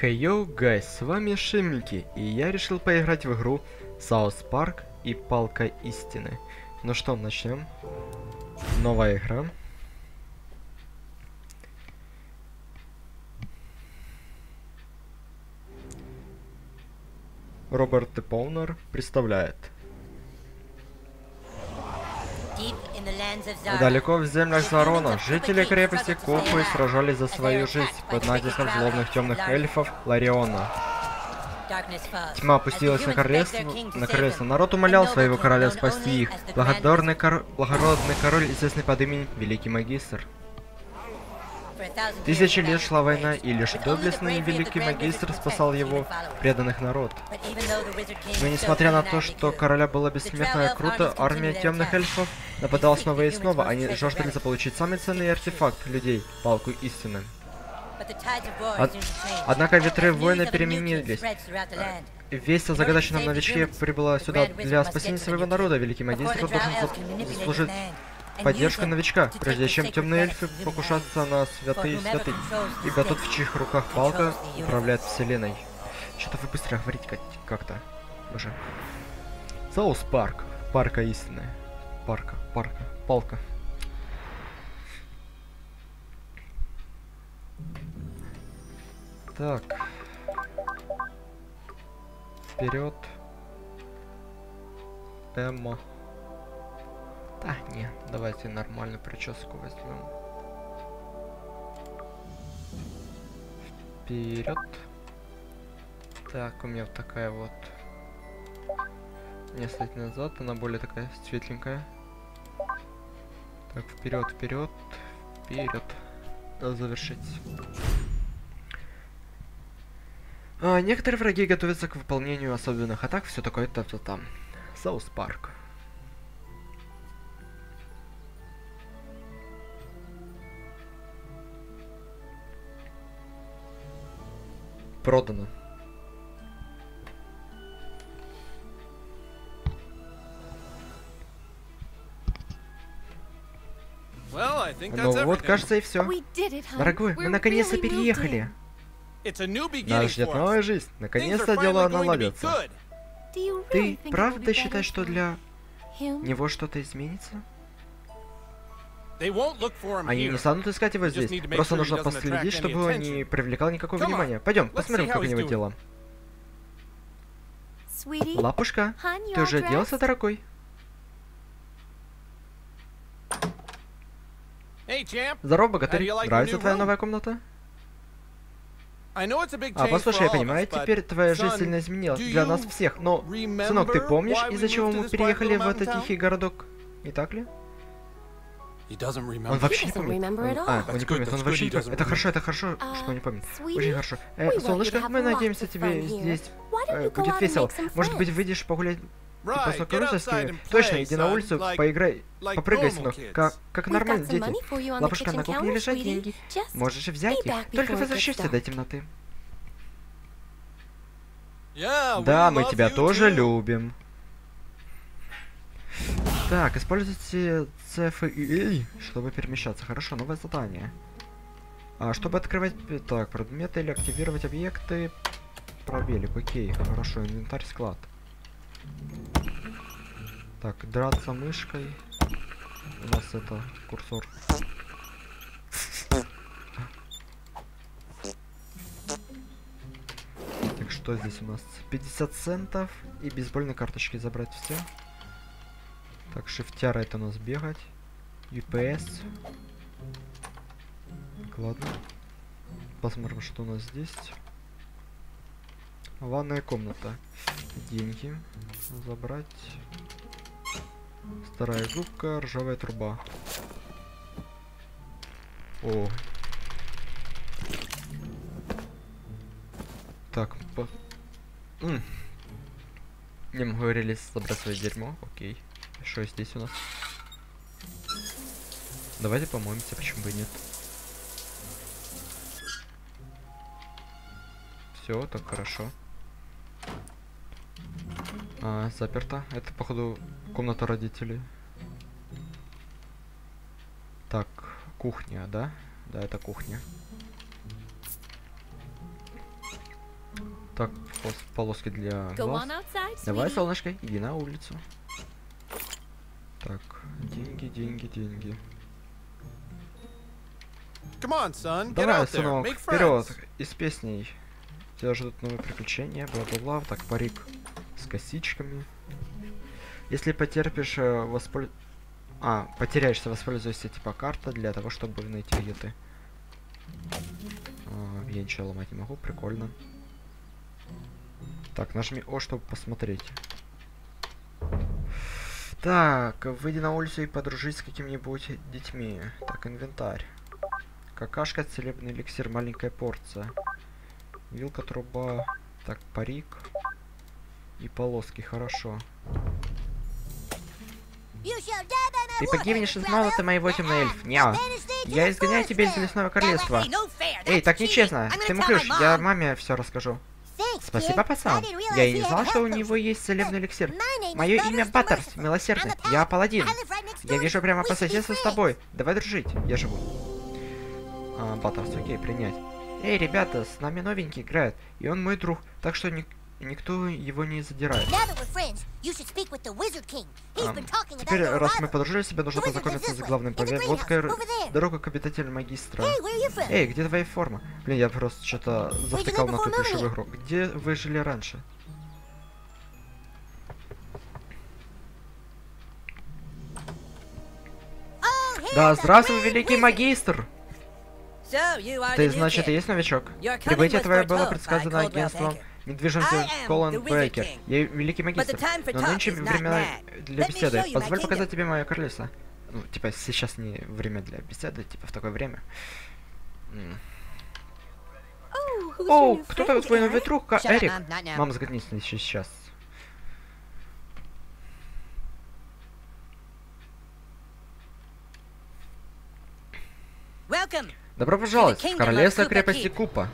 Hey yo, guys, с вами Шимики, и я решил поиграть в игру South Park и Палка Истины. Ну что, начнем. Новая игра. Роберт Т. Полнер представляет. Далеко в землях Зарона жители крепости Куфы сражались за свою жизнь под натиском злобных темных эльфов Лариона. Тьма опустилась на королевство, на королевство. Народ умолял своего короля спасти их. Благодарный кор... благородный король, известный под именем Великий Магистр. Тысячи лет шла война, и лишь доблестный великий магистр спасал его преданных народ. Но несмотря на то, что короля была бессмертная круто, армия темных эльфов нападала снова и снова. Они жаждали заполучить самый ценный артефакт людей — палку истины. Од однако ветры воина переменились. Весть о загадочном новичке прибыла сюда для спасения своего народа. Великий магистр должен заслужить поддержка новичка, прежде чем темные эльфы покушаться на святые святых, ибо тот, в чьих руках палка, управляет вселенной. Что-то вы быстро говорите как-то. Боже. Соус Парк. Парка истинная. Парка, парка, палка. Так. Вперед. Эмма. Да, не, давайте нормальную прическу возьмем. Вперед. Так, у меня вот такая вот. Не стать назад, она более такая светленькая. Так, вперед, вперед, вперед. Надо завершить. А, некоторые враги готовятся к выполнению особенных атак, все такое-то там. South Park. Продано. Ну вот, кажется, и все. Дорогой, мы наконец-то переехали. Нас ждет новая жизнь. Наконец-то дела наладятся. Ты правда считаешь, что для него что-то изменится? Они не станут искать его здесь. Просто нужно последить, чтобы он не привлекал никакого внимания. Пойдем, посмотрим, как у него дела. Лапушка, ты уже оделся, дорогой? Здорово, богатырь. Нравится твоя новая комната? А, послушай, я понимаю, теперь твоя жизнь сильно изменилась для нас всех, но, сынок, ты помнишь, из-за чего мы переехали в этот тихий городок? Не так ли? Он вообще не помнит. Он, а, он не помнит, он вообще не помнит. Это хорошо, это хорошо, что он не помнит. Очень хорошо. Э, солнышко, мы надеемся, тебе здесь э, будет весело. Может быть, выйдешь погулять и с ними? Точно, иди на улицу, поиграй, попрыгай, сынок, как, как нормальные дети. Лапушка, на кухне лежат деньги. Можешь взять их, только возвращайся до темноты. Да, мы тебя тоже любим. Так, используйте CF и A, чтобы перемещаться. Хорошо, новое задание. А, чтобы открывать так, предметы или активировать объекты. Пробелик, окей, хорошо, инвентарь, склад. Так, драться мышкой. У нас это курсор. Так, что здесь у нас? 50 центов и бейсбольные карточки забрать все. Так, шифтяра это у нас бегать. UPS. Так, ладно. Посмотрим, что у нас здесь. Ванная комната. Деньги. Забрать. Старая губка, ржавая труба. О. Так, по... М. Не говорили забрать свое дерьмо, окей. Что здесь у нас? Давайте помоемся, почему бы и нет. Все, так хорошо. А, заперто. Это, походу, комната родителей. Так, кухня, да? Да, это кухня. Так, полоски для глаз. Давай, солнышко, иди на улицу. Деньги, деньги, деньги. On, son. Давай, сынок, вперед, из песней. Тебя ждут новые приключения, бла-бла-бла. Так, парик с косичками. Если потерпишь, э, воспользуйся... А, потеряешься, воспользуйся типа карта для того, чтобы найти где ты. А, я ничего ломать не могу, прикольно. Так, нажми О, чтобы посмотреть. Так, выйди на улицу и подружись с какими-нибудь детьми. Так, инвентарь. Какашка, целебный эликсир, маленькая порция. Вилка, труба. Так, парик. И полоски, хорошо. Ты погибнешь из молота моего темный эльф. Неа. Я изгоняю тебя из лесного королевства. Эй, так нечестно. Ты мухлюш, я маме все расскажу. Спасибо, пацан. Я и не знал, что у него есть целебный эликсир. Мое имя Баттерс, милосердный. Я паладин. Я вижу прямо по соседству с тобой. Давай дружить. Я живу. А, Баттерс, окей, принять. Эй, ребята, с нами новенький играет. И он мой друг. Так что ни никто его не задирает. А, теперь, раз мы подружились, тебе нужно познакомиться с главным поводкой. Дорога к обитателю магистра. Эй, где твоя форма? Блин, я просто что-то завтыкал на ту игру. Где вы жили раньше? Да, здравствуй, великий магистр! Ты, значит, и есть новичок? Прибытие твое было предсказано агентством недвижимости Колон Бейкер. Я великий магистр, но нынче времена для беседы. Позволь показать тебе мое королевство. Ну, типа, сейчас не время для беседы, типа, в такое время. О, кто-то твой новый друг, Эрик? Мама, загнись сейчас. Добро пожаловать в королевство крепости Купа.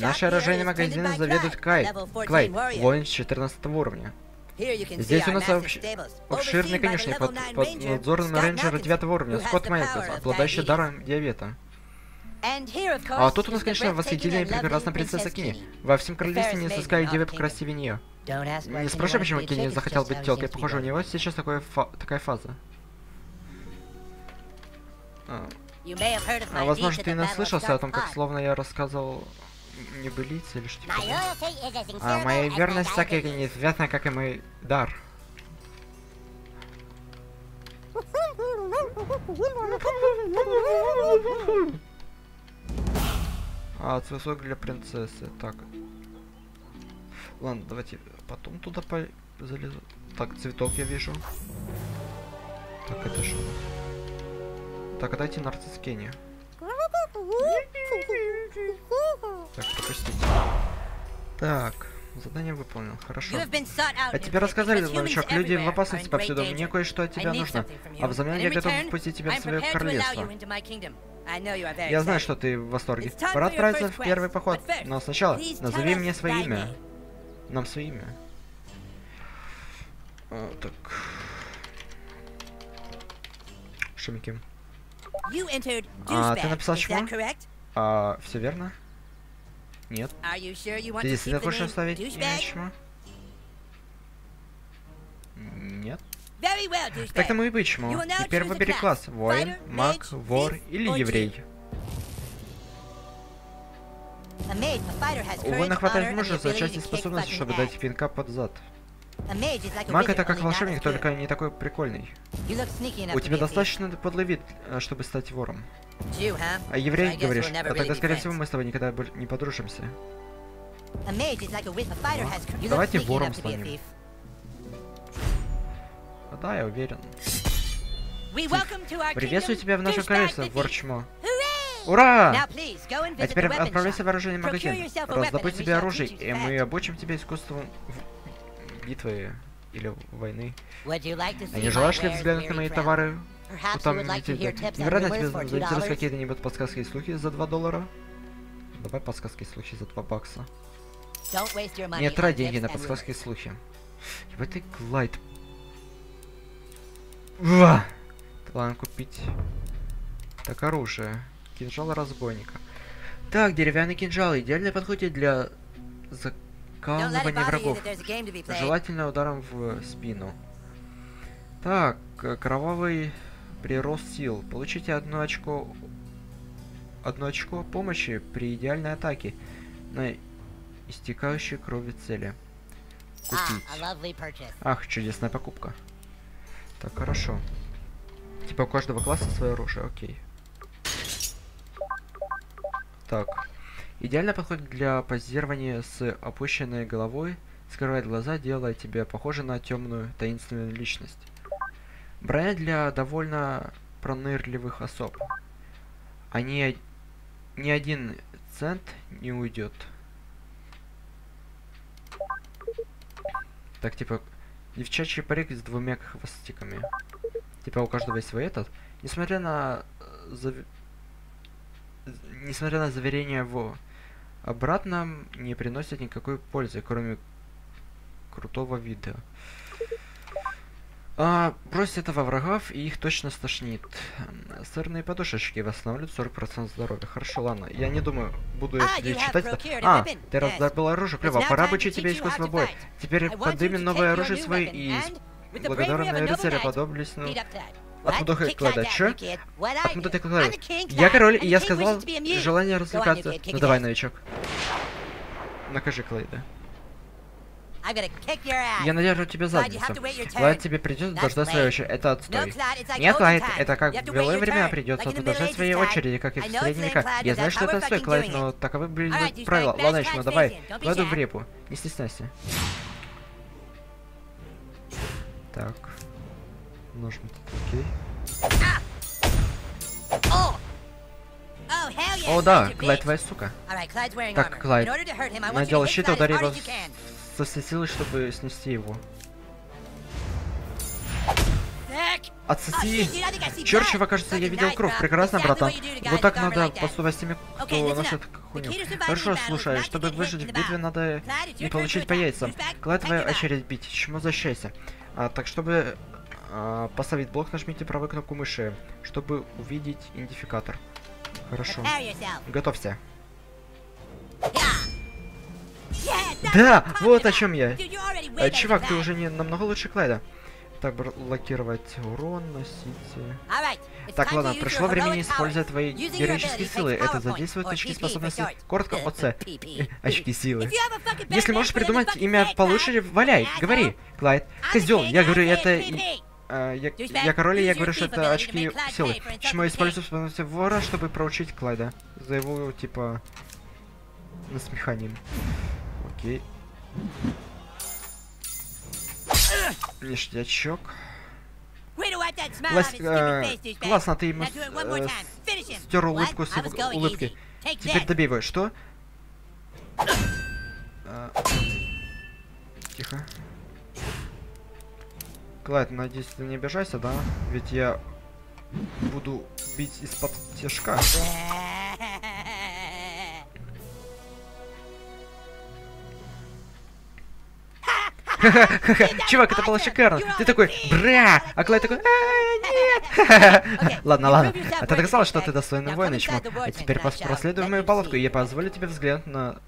Наше оружейный магазин заведует Кай. Клайд, воин с 14 уровня. Здесь у нас обширный конюшни под, под надзором рейнджера 9 уровня, Скотт Майклс, обладающий даром диабета. А тут у нас, конечно, восхитительная и прекрасная принцесса Кини. Во всем королевстве не сыскали девы покрасивее нее. Не спрашивай, почему Кини захотел быть телкой. Похоже, у него сейчас такое фа такая фаза. А. а возможно, ты наслышался о том, как словно я рассказывал небылицы или что-то. А моя верность так и неизвестна, как и мой дар. А, цветок для принцессы. Так. Ладно, давайте потом туда по залезу. Так, цветок я вижу. Так, это что? Так, дайте нарцисс Кенни. Так, пропустите. Так, задание выполнил, хорошо. А тебе рассказали, новичок, люди в опасности повсюду, мне кое-что от тебя нужно. А взамен я готов впустить тебя в свое королевство. Я знаю, что ты в восторге. Пора отправиться в первый поход, но сначала назови мне свое имя. Нам свое имя. А, так. Шумики. А, ты написал чмо? А, все верно? Нет. Ты действительно хочешь оставить меня чмо? Нет. Так тому и быть чмо. Теперь выбери класс. Воин, маг, вор или еврей. У воина хватает мужества, части способности, чтобы дать пинка под зад. Маг это как волшебник, только не такой прикольный. У тебя достаточно подлый вид, э, чтобы стать вором. А еврей, говоришь? А тогда, скорее всего, мы с тобой никогда не подружимся. Давайте вором станем. Да, я уверен. Приветствую тебя в нашем королевстве, ворчмо. Ура! А теперь отправляйся в оружейный магазин. Раздобудь себе оружие, и мы обучим тебя искусству битвы или войны. А не желаешь ли взглянуть на мои товары? Утомительно. Невероятно тебе заинтересуют какие-нибудь подсказки и слухи за 2 доллара? Давай подсказки и слухи за 2 бакса. Не трать деньги на подсказки и слухи. Ебать ты глайд. Ладно, купить. Так, оружие. Кинжал разбойника. Так, деревянный кинжал. Идеально подходит для закалывания врагов. Желательно ударом в спину. Так, кровавый прирост сил. Получите одно очко... Одно очко помощи при идеальной атаке на истекающей крови цели. Купить. Ах, чудесная покупка. Так, хорошо. Типа у каждого класса свое оружие, окей. Так. Идеально подходит для позирования с опущенной головой, скрывает глаза, делая тебя похоже на темную таинственную личность. Броня для довольно пронырливых особ. Они ни один цент не уйдет. Так, типа, девчачий парик с двумя хвостиками. Типа, у каждого есть свой этот. Несмотря на... Э, зав... Несмотря на заверение в обратном, не приносит никакой пользы, кроме крутого вида. А, брось этого врагов, и их точно стошнит. Сырные подушечки восстанавливают 40% здоровья. Хорошо, ладно. Я не думаю, буду я читать это. А, ты раздобыл оружие, клево. Пора обучить тебя искусство боя. Теперь подымем новое оружие свое и благодарные рыцаря подоблюсь, ну... Откуда ты? Чё? Откуда ты клада? Я король, и я сказал желание развлекаться. Ну давай, новичок. Накажи Клайда. Я надержу тебе задницу. Клайд, тебе придется дождаться своей очереди. Это отстой. Нет, Клайд, это как в белое время придется подождать своей очереди, как и в средние века. Я знаю, что это отстой, Клайд, но таковы были правила. Ладно, начну, давай. Кладу в репу. Не стесняйся. Так. Нажмем тут окей. О, да, Клайд твоя сука. Так, Клайд. Надел щит и ударил его со всей силы, чтобы снести его. Отсоси! Черчева, кажется, я видел кровь. Прекрасно, братан. Вот так надо поступать с теми, кто носит хуйню. Хорошо, слушай, чтобы выжить в битве, надо не получить по яйцам. Клайд, твоя очередь бить. Чему защищайся? А, так, чтобы поставить блок, нажмите правую кнопку мыши, чтобы увидеть идентификатор. Хорошо. Готовься. Да, вот о чем я. А, чувак, ты уже не намного лучше Клайда. Так, блокировать урон, носите. Так, ладно, пришло время использовать твои героические силы. Это задействует очки способности. Коротко, ОЦ. Очки силы. Если можешь придумать имя получше, валяй, говори. Клайд. Козел, я говорю, это... Uh, я, я король, и я говорю, что это очки силы. Почему я использую способности вора, чтобы проучить Клайда? За его, типа, насмеханием. Окей. Ништячок. Лас, э, классно, ты ему э, стер улыбку с улыбки. Теперь добей его. Что? А, тихо. Клайд, надеюсь, ты не обижайся, да? Ведь я буду бить из-под тяжка. Чувак, это было шикарно. Ты такой, бра, а Клайд такой, нет. Ладно, ладно. А ты доказал, что ты достойный воин, чмо. А теперь проследуй мою палатку, и я позволю тебе взглянуть на...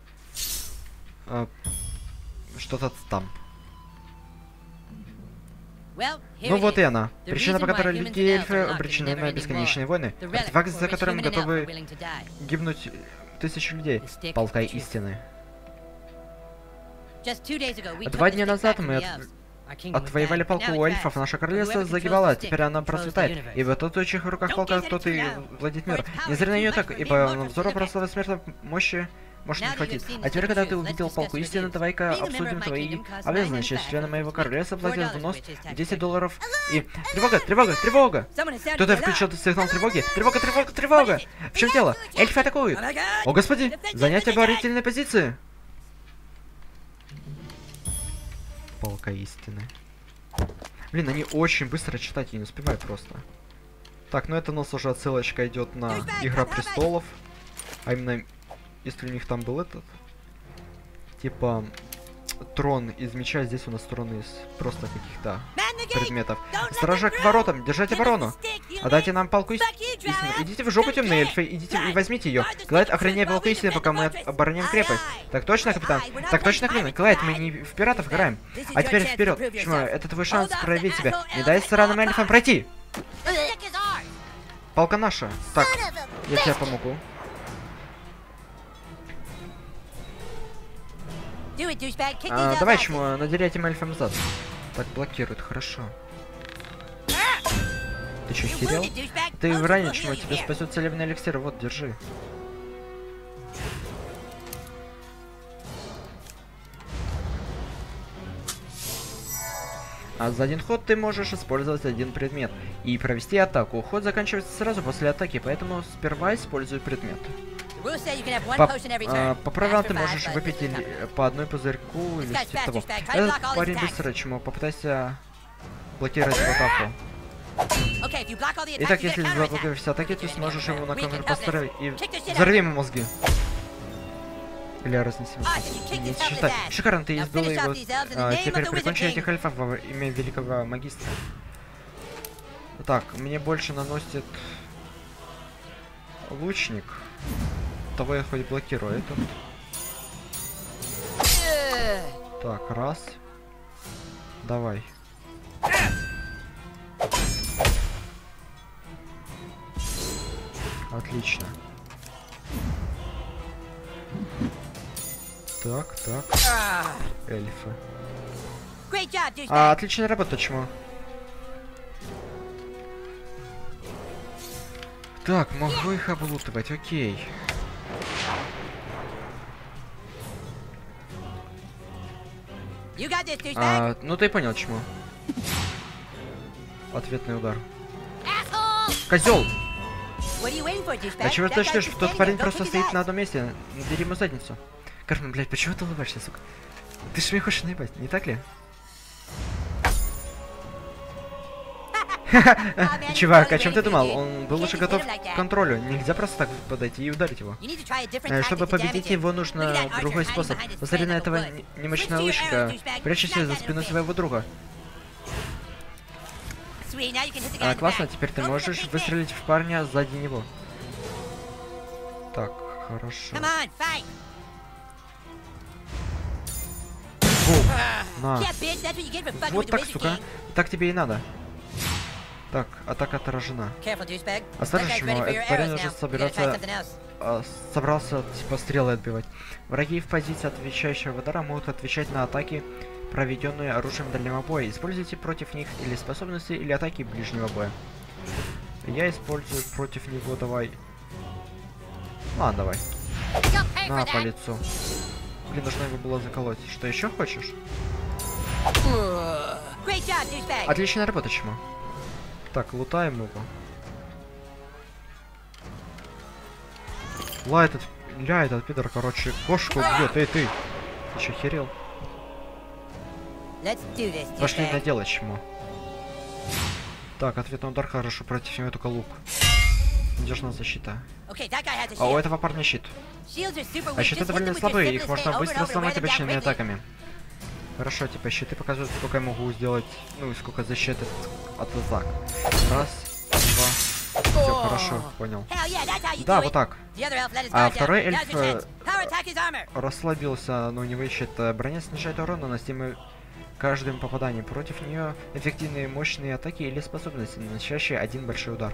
А, что-то там. Ну вот и она. Причина, по которой люди эльфы обречены на бесконечные войны. Артефакт, за которым готовы гибнуть тысячи людей. Палка истины. Два дня назад мы от... отвоевали палку у эльфов, наше королевство загибало, теперь она процветает. И в отутучих руках палка тот и владеет мир. Не зря на нее так, ибо на взору прославы смерти мощи может не хватит. А теперь, когда ты увидел палку истины, давай-ка обсудим твои обязанности. Члены моего королевства платят взнос 10 долларов и... Тревога, тревога, тревога! Кто-то включил сигнал тревоги. Тревога, тревога, тревога! В чем дело? Эльфы атакуют! О, господи! Занять оборонительные позиции! палка истины. Блин, они очень быстро читать, я не успеваю просто. Так, ну это у нас уже отсылочка идет на Игра Престолов. А именно, если у них там был этот... Типа, трон из меча, здесь у нас трон из просто каких-то предметов. Сторожа к воротам, держать оборону! Отдайте нам палку истины. Идите в жопу, темные эльфы. Идите и возьмите ее. Клайд, охраняй палку истины, пока мы обороним крепость. Так точно, капитан? Так точно, Клин? Клайд, мы не в пиратов играем. А теперь вперед. Чмо, это твой шанс проявить себя. Не дай странным эльфам пройти. Палка наша. Так, я тебе помогу. А, давай, чмо, надери этим эльфам зад. Так, блокирует, хорошо. Ты что, херел? Ты ранен, чмо, тебе спасет целебный эликсир, вот, держи. А за один ход ты можешь использовать один предмет и провести атаку. Ход заканчивается сразу после атаки, поэтому сперва используй предмет. По, а, по правилам ты можешь выпить или, по одной пузырьку или типа того. Этот парень быстро, чему попытайся блокировать атаку. Итак, если заблокируешь все атаки, ты сможешь его на камеру поставить и взорви ему мозги. Или разнеси Не считай. Шикарно, ты избил его. А, теперь прикончи этих эльфов во имя великого магистра. Так, мне больше наносит лучник. Того я хоть блокирую этот. Так, раз. Давай. Отлично. Так, так. Эльфы. А, отличная работа, чмо. Так, могу их облутывать, окей. А, ну ты понял, чему. Ответный удар. Козел! А чего ты ждешь? Тот парень просто стоит на одном месте. Бери ему задницу. Кармен, блядь, почему ты улыбаешься, сука? Ты ж меня хочешь наебать, не так ли? Чувак, о чем ты думал? Он был уже готов к контролю. Нельзя просто так подойти и ударить его. Э, чтобы победить его, нужно другой способ. Посмотри на этого немощного лучника. Прячься за спину своего друга. А, классно, теперь ты можешь выстрелить в парня сзади него. Так, хорошо. Бум. На. Вот так, сука. Так тебе и надо. Так, атака отражена. Осторожно, этот парень уже собирается... А, собрался, типа, стрелы отбивать. Враги в позиции отвечающего удара могут отвечать на атаки, проведенные оружием дальнего боя. Используйте против них или способности, или атаки ближнего боя. Я использую против него, давай... Ладно, давай. На, по лицу. Блин, должна его было заколоть. Что еще хочешь? Отличная работа, чему? Так, лутаем его. Ла этот... Ля, этот пидор, короче, кошку бьет. Эй, ты! Ты че, херел? Пошли на дело, чему. Так, ответный удар хорошо, против него только лук. Надежная защита. А у этого парня щит. А щиты довольно слабые, их можно быстро сломать обычными атаками. Хорошо, типа щиты показывают, сколько я могу сделать, ну и сколько защиты от атак. Раз, два. Все, хорошо, понял. Да, вот так. А второй эльф э, расслабился, но у него ищет э, броня снижает урон, наносимый каждым попаданием. Против нее эффективные мощные атаки или способности, наносящие один большой удар.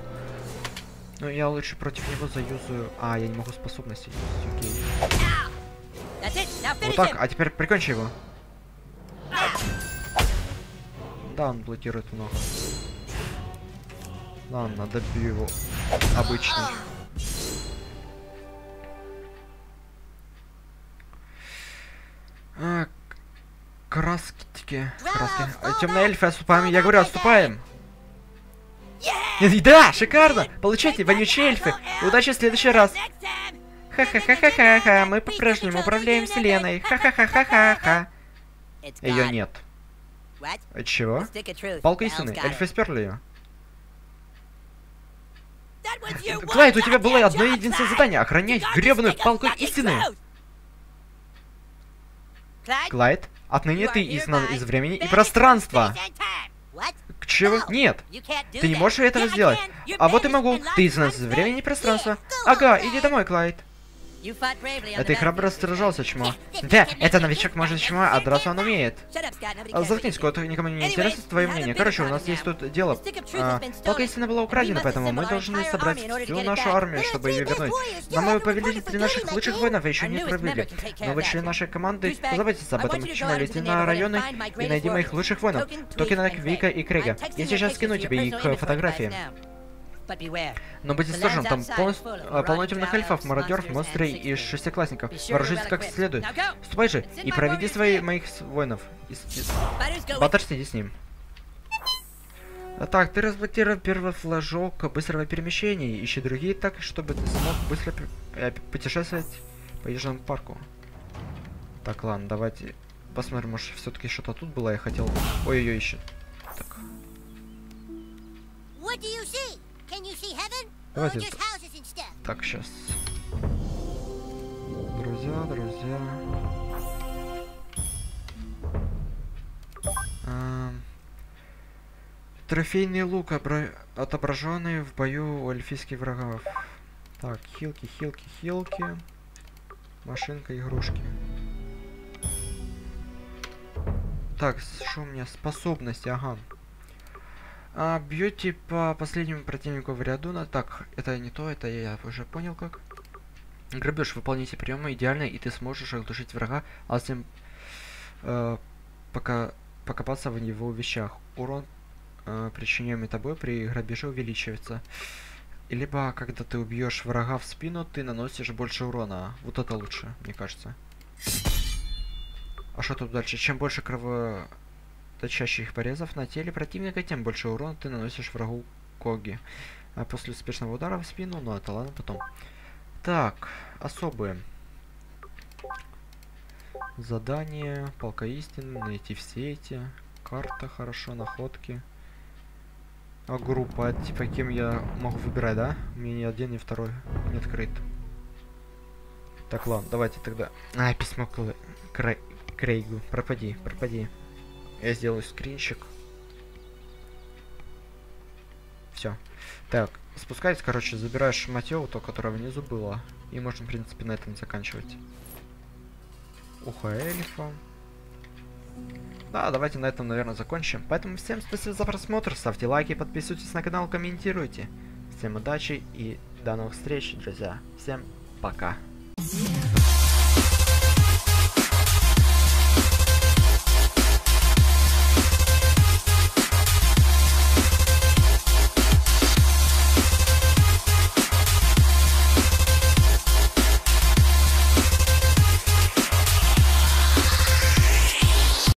Ну, я лучше против него заюзаю... А, я не могу способности окей. Вот так, а теперь прикончи его. Да, он блокирует много. Ладно, добью его. Обычный. А, краски. Краски. А, темные эльфы, отступаем. Я говорю, отступаем. Да, шикарно! Получайте, вонючие эльфы! Удачи в следующий раз! Ха-ха-ха-ха-ха-ха! Мы по-прежнему управляем вселенной! Ха-ха-ха-ха-ха-ха! Ее нет. Чего? Палка истины. Эльфы сперли ее. Клайд, у тебя было одно единственное задание — охранять гребаную палку истины! Клайд, отныне ты изгнан из времени и пространства! живы? Нет. Ты не можешь этого сделать. А вот и могу. Ты из нас времени и пространства. Ага, иди домой, Клайд. А ты храбро сражался, чмо. Да, это новичок может чмо, а драться он умеет. А, заткнись, кот, никому не интересно твое мнение. Короче, у нас есть тут дело. А, полка истина была украдена, поэтому мы должны собрать всю нашу армию, чтобы ее вернуть. Но мы повелители три наших лучших воинов еще не пробили. Но вы член нашей команды, позаботьтесь об этом. Чмо, лети на районы и найди моих лучших воинов. Токена, Вика и Крега. Я сейчас скину тебе их фотографии. Но будь осторожен, там пол... А, полно темных эльфов, мародеров, монстров и шестиклассников. Вооружись как следует. Ступай же и проведи своих моих воинов. Баттер, иди с ним. А так, ты разблокировал первый флажок быстрого перемещения. Ищи другие так, чтобы ты смог быстро э, путешествовать по Южному парку. Так, ладно, давайте посмотрим, может все-таки что-то тут было. Я хотел... Ой-ой-ой, еще. Так. Давайте. Так, сейчас. Друзья, друзья. А... Трофейный лук, обра... отображенный в бою у эльфийских врагов. Так, хилки, хилки, хилки. Машинка, игрушки. Так, что у меня? Способности, ага. А, бьете по последнему противнику в ряду. На... Так, это не то, это я уже понял как. Грабеж, выполните приемы идеально, и ты сможешь оглушить врага, а затем э, пока покопаться в его вещах. Урон, э, причиняемый тобой при грабеже, увеличивается. Либо, когда ты убьешь врага в спину, ты наносишь больше урона. Вот это лучше, мне кажется. А что тут дальше? Чем больше крово точащих порезов на теле противника, тем больше урона ты наносишь врагу Коги. А после успешного удара в спину, ну это ладно потом. Так, особые. Задание, палка истины, найти все эти. Карта, хорошо, находки. А группа, типа кем я могу выбирать, да? У меня ни один, ни второй не открыт. Так, ладно, давайте тогда. А, письмо к Крейгу. Пропади, пропади. Я сделаю скринчик. Все. Так, спускаюсь, короче, забираешь Матео, то, которое внизу было. И можно, в принципе, на этом заканчивать. Ухо эльфа. Да, давайте на этом, наверное, закончим. Поэтому всем спасибо за просмотр, ставьте лайки, подписывайтесь на канал, комментируйте. Всем удачи и до новых встреч, друзья. Всем пока.